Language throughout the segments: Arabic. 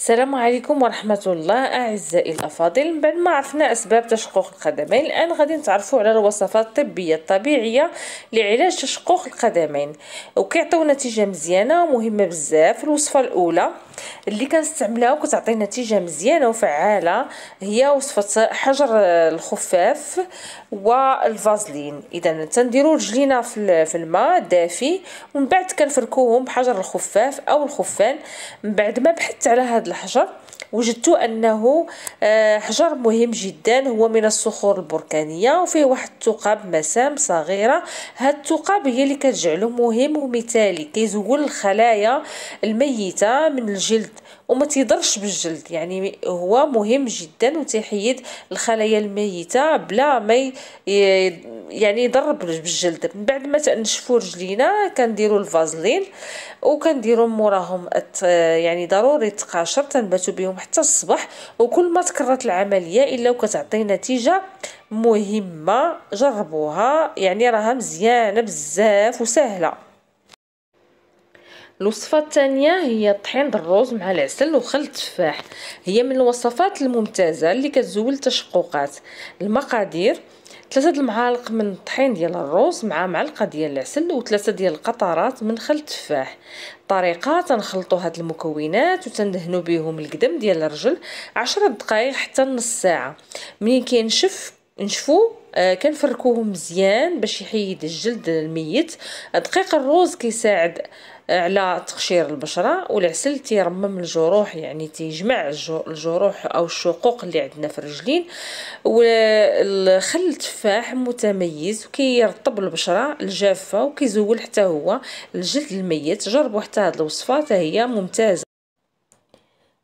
السلام عليكم ورحمة الله أعزائي الأفاضل. من بعد ما عرفنا أسباب تشقق القدمين الآن غادي نتعرفوا على الوصفات الطبية الطبيعية لعلاج تشقق القدمين. وكيعطيو نتيجة مزيانة ومهمة بزاف. الوصفة الأولى اللي كنستعملها وكتعطي نتيجة مزيانة وفعالة هي وصفة حجر الخفاف والفازلين. إذا تنديرو رجلينا في الماء دافي ومن بعد كنفركوهم بحجر الخفاف أو الخفان. من بعد ما بحثت على هذا الحجر وجدت أنه آه، حجر مهم جدا هو من الصخور البركانية وفيه واحد الثقاب مسام صغيرة. هاد الثقاب هي اللي كتجعله مهم ومثالي كيزول الخلايا الميتة من الجلد وما تيضرش بالجلد. يعني هو مهم جدا وتحيد الخلايا الميتة بلا ما يعني يضر بالجلد. من بعد ما تنشفوا رجلينا كنديروا الفازلين وكنديروا موراهم يعني ضروري تقاشر تنباتوا بهم حتى الصباح. وكل ما تكررت العملية إلا وكتعطي نتيجة مهمة جربوها. يعني راها مزيانة بزاف وسهلة. الوصفة الثانية هي طحين الروز مع العسل وخل التفاح هي من الوصفات الممتازة اللي كتزول التشققات المقادير ثلاثة المعالق من الطحين ديال الروز مع معلقة ديال العسل وثلاثة ديال القطرات من خل التفاح طريقة تنخلطوا هاد المكونات وتندهنوا بهم القدم ديال الرجل عشرة دقائق حتى نص ساعة. منين كينشف؟ نشفو آه كنفركوه مزيان باش يحيد الجلد الميت. دقيق الروز كيساعد على تقشير البشرة والعسل تيرمم الجروح يعني تيجمع الجروح أو الشقوق اللي عندنا في الرجلين. والخل التفاح متميز وكيرطب البشرة الجافة وكيزول حتى هو الجلد الميت. جربوا حتى هاد الوصفة هي ممتازة.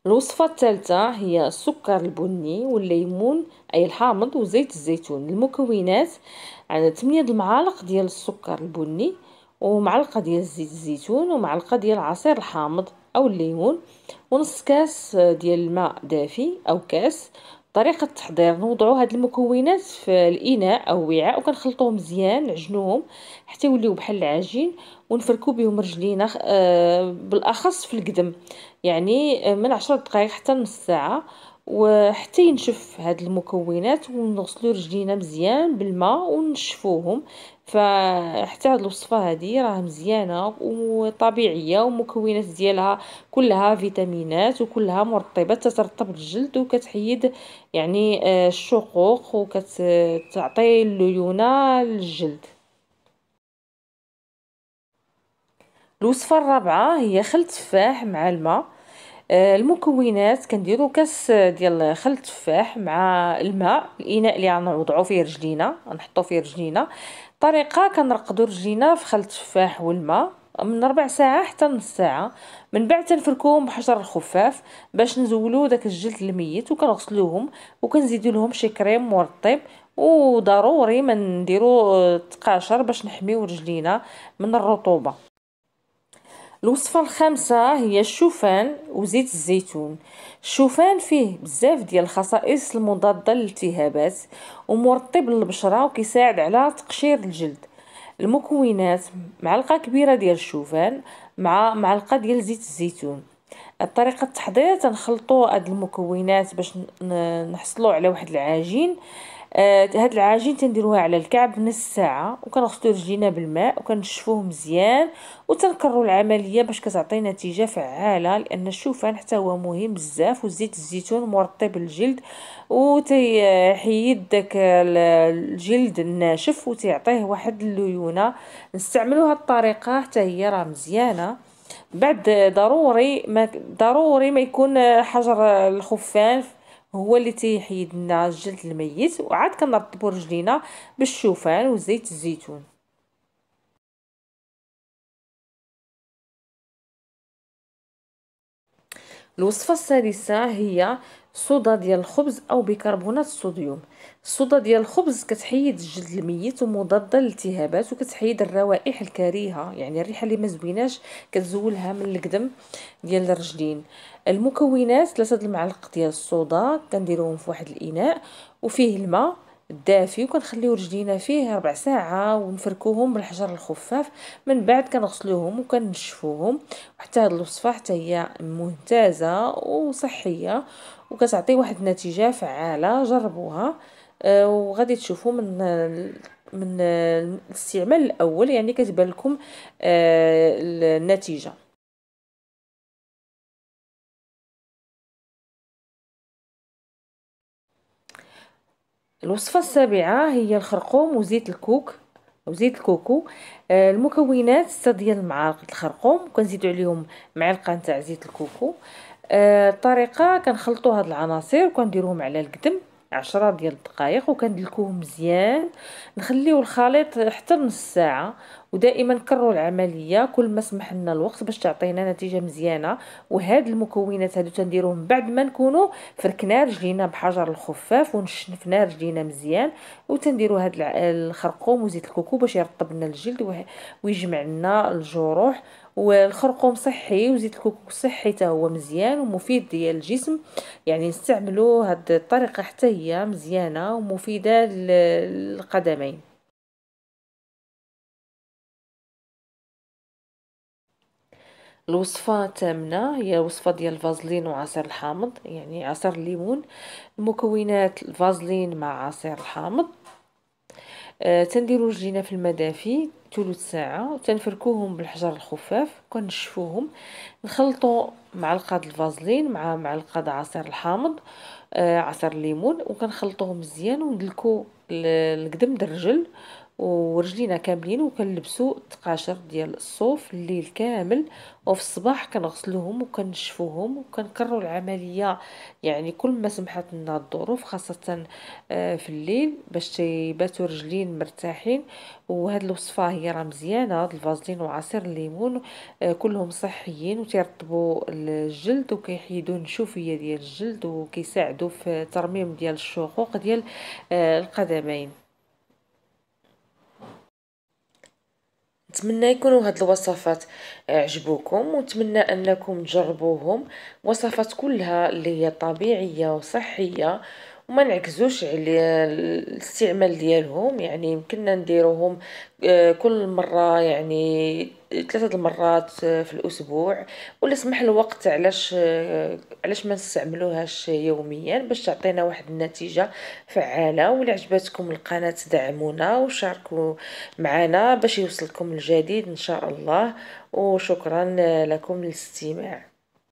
الوصفة الثالثة هي السكر البني والليمون أي الحامض وزيت الزيتون. المكونات عندنا 8 المعالق ديال السكر البني ومعلقة ديال زيت الزيتون ومعلقة ديال عصير الحامض أو الليمون ونص كاس ديال الماء دافي أو كاس طريقة التحضير. نوضعوا هاد المكونات في الإناء أو وعاء وكنخلطوهم مزيان نعجنوهم حتى يوليو بحال العجين ونفركو بهم رجلينا آه، بالأخص في القدم. يعني من عشرة دقائق حتى نص ساعة. وحتى ينشف هاد المكونات ونغسلو رجلينا مزيان بالماء ونشفوهم. فحتى هاد الوصفة هذه راه مزيانة وطبيعية ومكونات ديالها كلها فيتامينات وكلها مرطبات تترطب الجلد وكتحيد يعني آه، الشقوق وكتعطي الليونة للجلد. الوصفة الرابعة هي خل تفاح مع الماء. آه، المكونات كنديروا كاس ديال خل التفاح مع الماء الإناء اللي غنوضعوا فيه رجلينا غنحطوا فيه رجلينا. طريقه كنرقدوا رجلينا في خل التفاح والماء من ربع ساعة حتى نص ساعة. من بعد تنفركوهم بحجر الخفاف باش نزولوا داك الجلد الميت وكنغسلوهم وكنزيدوا لهم شي كريم مرطب وضروري ما نديروا تقاشر باش نحميو رجلينا من الرطوبة. الوصفة الخامسة هي الشوفان وزيت الزيتون. الشوفان فيه بزاف ديال الخصائص المضادة للالتهابات ومرطب للبشرة وكيساعد على تقشير الجلد. المكونات معلقة كبيرة ديال الشوفان مع معلقة ديال زيت الزيتون. الطريقة التحضير تنخلطوا هاد المكونات باش نحصلوا على واحد العجين. آه هاد العجين تنديروها على الكعب نص ساعة وكنغسلو رجلينا بالماء وكنشفوه مزيان وتنكرروا العملية باش كتعطي نتيجة فعالة لأن الشوفان حتى هو مهم بزاف وزيت الزيتون مرطب الجلد وتيحيد داك الجلد الناشف وتيعطيه واحد الليونة. نستعملوا هاد الطريقة حتى هي راه مزيانة. بعد ضروري ما ضروري ما يكون حجر الخفان هو اللي تيحيد لنا الجلد الميت وعاد كنرطبوا رجلينا بالشوفان وزيت الزيتون. الوصفة السادسة هي صودا ديال الخبز أو بيكربونات الصوديوم. الصودا ديال الخبز كتحيد الجلد الميت ومضاده للالتهابات وكتحيد الروائح الكريهة يعني الريحة اللي ما زويناش كتزولها من القدم ديال الرجلين. المكونات ثلاثة المعالق ديال الصودا كنديروهم في واحد الإناء وفيه الماء الدافي وكنخليو رجلينا فيه ربع ساعة ونفركوهم بالحجر الخفاف. من بعد كنغسلوهم وكنشفوهم حتى هاد الوصفة حتى هي ممتازة وصحية. وكتعطي واحد النتيجة فعالة جربوها. آه، وغادي تشوفوا من من الاستعمال الأول يعني كتبان لكم آه، النتيجة. الوصفة السابعة هي الخرقوم وزيت الكوك أو زيت الكوكو. آه المكونات ستة ديال المعالق الخرقوم كنزيدو عليهم معلقة نتاع زيت الكوكو. آه الطريقة كنخلطو هاد العناصر وكنديروهم على القدم عشرة ديال الدقائق وكندلكوه مزيان. نخليو الخليط حتى نص ساعة ودائما نكرروا العملية كل ما سمح لنا الوقت باش تعطينا نتيجة مزيانة. وهاد المكونات هادو تنديروهم بعد ما نكونوا فركنا رجلينا بحجر الخفاف ونشفنا رجلينا مزيان. وتنديروا هاد الخرقوم وزيت الكوكو باش يرطب لنا الجلد ويجمع لنا الجروح. والخرقوم صحي وزيت الكوكو صحي حتى هو مزيان ومفيد ديال الجسم. يعني نستعملوا هاد الطريقة حتى هي مزيانة ومفيدة للقدمين. الوصفة الثامنة هي وصفة ديال الفازلين وعصير الحامض يعني عصير الليمون. المكونات الفازلين مع عصير الحامض. آه تنديرو رجلينا في المدافي ثلث ساعة تنفركوهم بالحجر الخفاف كنشفوهم نخلطوا معلقة الفازلين مع معلقة عصير الحامض آه عصير الليمون وكنخلطوهم مزيان وندلكو القدم الرجل. ورجلينا كاملين وكنلبسوا تقاشر ديال الصوف الليل كامل. وفي الصباح كنغسلوهم وكنشفوهم وكنكرروا العملية. يعني كل ما سمحت لنا الظروف خاصة آه، في الليل باش تيباتوا رجلين مرتاحين. وهاد الوصفة هي راه مزيانة هاد الفازلين وعصير الليمون آه، كلهم صحيين وتيرطبوا الجلد وكيحيدوا النشوفية ديال الجلد وكيساعدوا في ترميم ديال الشقوق ديال آه، القدمين. نتمنى يكونوا هاد الوصفات عجبوكم ونتمنى أنكم تجربوهم. وصفات كلها اللي هي طبيعية وصحية وما نعكزوش على الاستعمال ديالهم. يعني يمكننا نديروهم آه، كل مرة يعني ثلاثة المرات في الأسبوع ولا سمح الوقت علاش علاش ما نستعملوهاش يوميا باش تعطينا واحد النتيجة فعالة. ولا عجبتكم القناة دعمونا وشاركوا معنا باش يوصلكم الجديد إن شاء الله. وشكرا لكم للاستماع